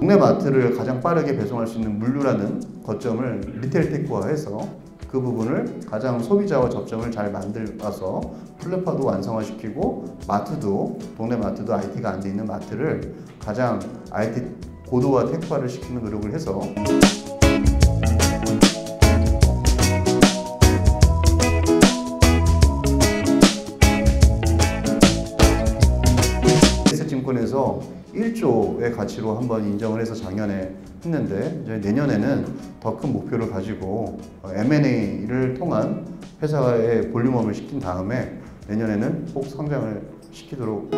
동네 마트를 가장 빠르게 배송할 수 있는 물류라는 거점을 리테일 테크화해서 그 부분을 가장 소비자와 접점을 잘 만들어서 플랫폼도 완성화시키고 마트도 동네 마트도 IT가 안 돼 있는 마트를 가장 IT 고도화 테크화를 시키는 노력을 해서 S증권에서 1조의 가치로 한번 인정을 해서 작년에 했는데 이제 내년에는 더 큰 목표를 가지고 M&A를 통한 회사의 볼륨업을 시킨 다음에 내년에는 꼭 성장을 시키도록